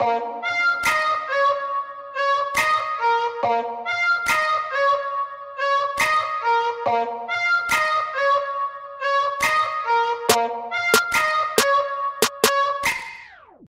Bye.